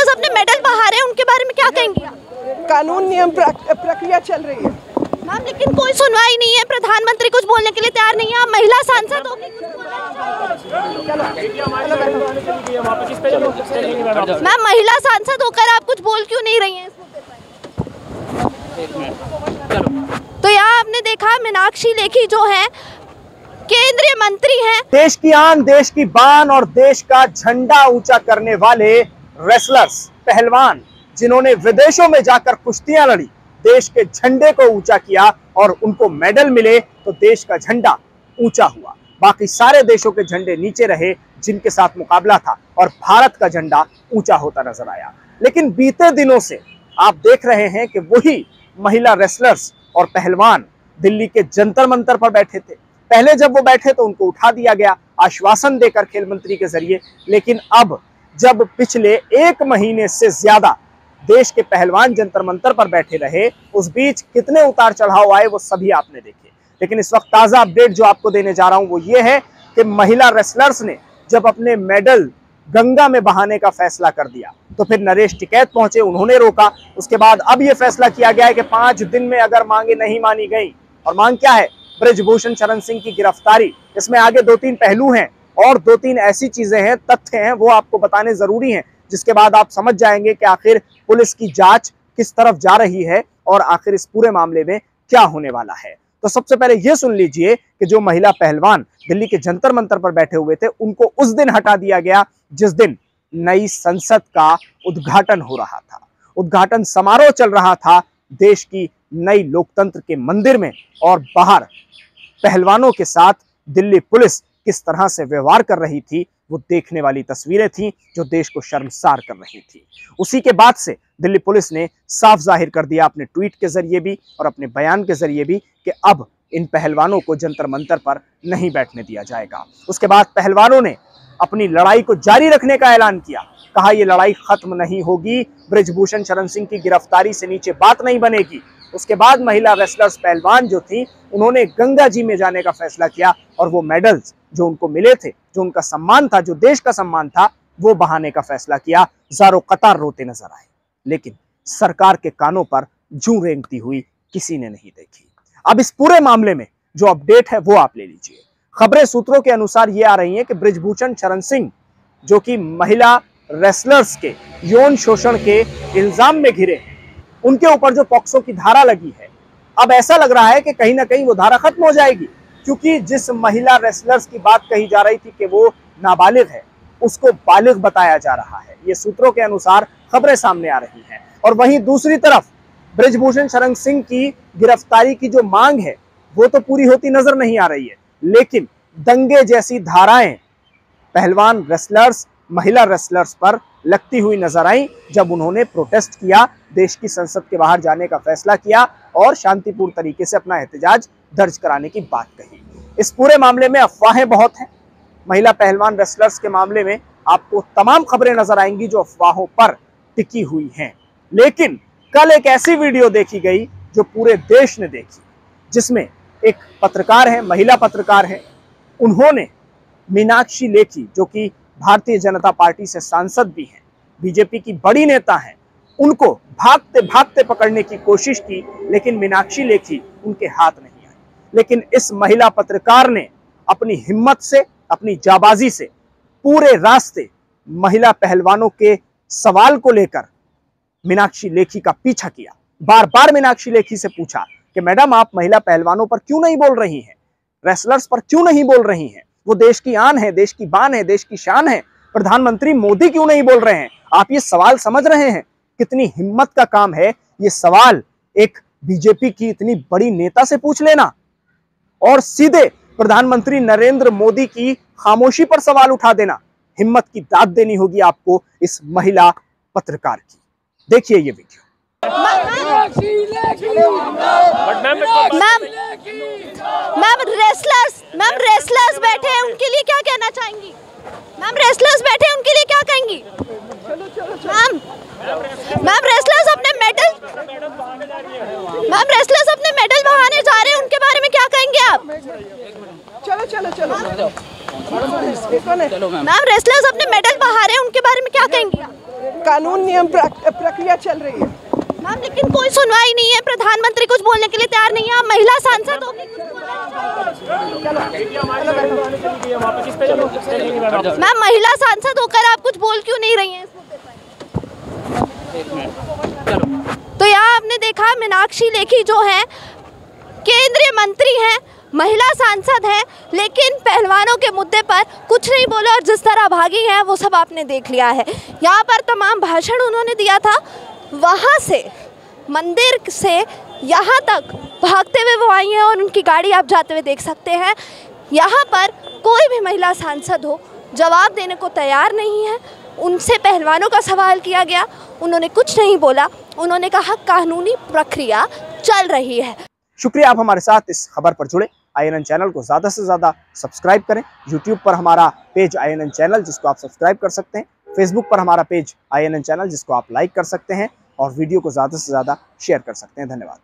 Wrestlers अपने medal बहा रहे हैं उनके बारे में क्या कहेंगे? कानून नियम प्रक्रिया चल रही है। मैम लेकिन कोई सुनवाई नहीं है प्रधानमंत्री कुछ बोलने के लिए तैयार नहीं है आप महिला सांसद बोलना मैम महिला सांसद होकर आप कुछ बोल क्यों नहीं रही हैं इस मुद्दे पर? तो यहाँ आपने देखा मीनाक्षी लेखी जो है केंद्रीय मंत्री हैं। देश की आन देश की बान और देश का झंडा ऊँचा करने वाले रेसलर्स पहलवान, जिन्होंने विदेशों में जाकर कुश्तियाँ लड़ी, देश के झंडे को ऊँचा किया और उनको मेडल मिले तो देश का झंडा ऊँचा हुआ। बाकी सारे देशों के झंडे नीचे रहे, जिनके साथ मुकाबला था और भारत का झंडा ऊँचा होता नज़र आया। लेकिन बीते दिनों से आप देख रहे हैं कि वही महिला रेसलर्स और पहलवान दिल्ली के जंतर मंतर पर बैठे थे। पहले जब वो बैठे तो उनको उठा दिया गया, आश्वासन देकर खेल मंत्री के ज़रिए, लेकिन अब जब पिछले एक महीने से ज़्यादा देश के पहलवान जंतर मंतर पर बैठे रहे, उस बीच कितने उतार चढ़ाव आए, वो सभी आपने देखे। लेकिन इस वक्त ताज़ा अपडेट जो आपको देने जा रहा हूँ, वो ये है कि महिला रेसलर्स ने जब अपने मेडल गंगा में बहाने का फैसला कर दिया तो फिर नरेश टिकैत पहुँचे, उन्होंने रोका। उसके बाद अब यह फैसला किया गया है कि पाँच दिन में अगर मांगे नहीं मानी गई, और मांग क्या है? ब्रजभूषण शरण सिंह की गिरफ्तारी। इसमें आगे दो तीन पहलू हैं और दो तीन ऐसी चीज़ें हैं, तथ्य हैं, वो आपको बताने ज़रूरी हैं, जिसके बाद आप समझ जाएँगे कि आखिर पुलिस की जाँच किस तरफ़ जा रही है और आखिर इस पूरे मामले में क्या होने वाला है। तो सबसे पहले यह सुन लीजिए कि जो महिला पहलवान दिल्ली के जंतर मंतर पर बैठे हुए थे, उनको उस दिन हटा दिया गया जिस दिन नई संसद का उद्घाटन हो रहा था। उद्घाटन समारोह चल रहा था देश की नई लोकतंत्र के मंदिर में और बाहर पहलवानों के साथ दिल्ली पुलिस किस तरह से व्यवहार कर रही थी, वो देखने वाली तस्वीरें थीं, जो देश को शर्मसार कर रही थी। उसी के बाद से दिल्ली पुलिस ने साफ़ ज़ाहिर कर दिया अपने ट्वीट के ज़रिए भी और अपने बयान के ज़रिए भी कि अब इन पहलवानों को जंतर मंतर पर नहीं बैठने दिया जाएगा। उसके बाद पहलवानों ने अपनी लड़ाई को जारी रखने का ऐलान किया। कहा यह लड़ाई खत्म नहीं होगी, ब्रजभूषण शरण सिंह की गिरफ्तारी से नीचे बात नहीं बनेगी। उसके बाद महिला रेसलर्स पहलवान जो थी, उन्होंने गंगा जी में जाने का फैसला किया और वो मेडल्स जो उनको मिले थे, जो उनका सम्मान था, जो देश का सम्मान था, वो बहाने का फैसला किया। जारो कतार रोते नज़र आए, लेकिन सरकार के कानों पर जू रेंगती हुई किसी ने नहीं देखी। अब इस पूरे मामले में जो अपडेट है, वो आप ले लीजिए। खबरें सूत्रों के अनुसार ये आ रही हैं कि ब्रिजभूषण शरण सिंह, जो कि महिला रेसलर्स के, यौन शोषण के इल्ज़ाम में घिरे हैं, उनके ऊपर जो पॉक्सो की धारा लगी है, अब ऐसा लग रहा है कि कहीं ना कहीं वो धारा खत्म हो जाएगी। क्योंकि जिस महिला रेसलर्स की बात कही जा रही थी कि वो नाबालिग है, उसको बालिग बताया जा रहा है। ये सूत्रों के अनुसार खबरें सामने आ रही हैं। और वहीं दूसरी तरफ़, ब्रिजभूषण शरण सिंह की गिरफ्तारी की जो मांग है, वो तो पूरी होती नज़र नहीं आ रही है। लेकिन दंगे जैसी धाराएँ पहलवान रेसलर्स महिला रेसलर्स पर लगती हुई नज़र आई, जब उन्होंने प्रोटेस्ट किया, देश की संसद के बाहर जाने का फैसला किया और शांतिपूर्ण तरीके से अपना एहतजाज दर्ज कराने की बात कही। इस पूरे मामले में अफवाहें बहुत हैं। महिला पहलवान रेसलर्स के मामले में आपको तमाम खबरें नज़र आएँगी जो अफवाहों पर टिकी हुई हैं। लेकिन कल एक ऐसी वीडियो देखी गई जो पूरे देश ने देखी, जिसमें एक पत्रकार है, महिला पत्रकार है। उन्होंने मीनाक्षी लेखी, जो कि भारतीय जनता पार्टी से सांसद भी हैं, बीजेपी की बड़ी नेता हैं। उनको भागते भागते पकड़ने की कोशिश की, लेकिन मीनाक्षी लेखी उनके हाथ आई लेकिन इस महिला पत्रकार ने अपनी हिम्मत से, अपनी जाबाजी से पूरे रास्ते महिला पहलवानों के सवाल को लेकर मीनाक्षी लेखी का पीछा किया। बार बार मीनाक्षी लेखी से पूछा कि, मैडम, आप महिला पहलवानों पर क्यों नहीं बोल रही हैं? रेसलर्स पर क्यों नहीं बोल रही हैं? वो देश की आन है, देश की बान है, देश की शान है। प्रधानमंत्री मोदी क्यों नहीं बोल रहे हैं? आप ये सवाल समझ रहे हैं? कितनी हिम्मत का काम है? ये सवाल एक बीजेपी की इतनी बड़ी नेता से पूछ लेना। और सीधे प्रधानमंत्री नरेंद्र मोदी की खामोशी पर सवाल उठा देना। हिम्मत की दाद देनी होगी आपको इस महिला पत्रकार की। देखिए ये वीडियो। मैम रेसलर्स बैठे हैं, उनके लिए क्या कहना चाहेंगी? मैम रेसलर्स बैठे हैं, उनके लिए क्या कहेंगी? मैम मैम रेसलर्स अपने मेडल, मैम रेसलर्स अपने मेडल बहाने जा रहे हैं उनके बारे में क्या कहेंगे आप चलो चलो चलो मैम। रेसलर्स अपने मेडल बहा रहे हैं उनके बारे में क्या कहेंगी आप? कानून नियम प्रक्रिया चल रही है। मैम लेकिन कोई सुनवाई नहीं है। प्रधानमंत्री कुछ बोलने के लिए तैयार नहीं है। आप महिला सांसद हो? हैं। मैम महिला सांसद होकर आप कुछ बोल क्यों नहीं रही हैं? इस मुद्दे पर तो यहाँ आपने देखा मीनाक्षी लेखी जो है केंद्रीय मंत्री हैं महिला सांसद हैं, लेकिन पहलवानों के मुद्दे पर कुछ नहीं बोला और जिस तरह भागी हैं, वो सब आपने देख लिया है। यहाँ पर तमाम भाषण उन्होंने दिया था। वहाँ से, मंदिर से यहाँ तक भागते हुए वो आई हैं और उनकी गाड़ी आप जाते हुए देख सकते हैं। यहाँ पर कोई भी महिला सांसद हो, जवाब देने को तैयार नहीं है। उनसे पहलवानों का सवाल किया गया, उन्होंने कुछ नहीं बोला। उन्होंने कहा, कानूनी प्रक्रिया चल रही है। शुक्रिया आप हमारे साथ इस खबर पर जुड़े। आईएनएन चैनल को ज़्यादा से ज़्यादा सब्सक्राइब करें। यूट्यूब पर हमारा पेज आईएनएन चैनल, जिसको आप सब्सक्राइब कर सकते हैं। फेसबुक पर हमारा पेज आईएनएन चैनल, जिसको आप लाइक कर सकते हैं और वीडियो को ज़्यादा से ज़्यादा शेयर कर सकते हैं। धन्यवाद।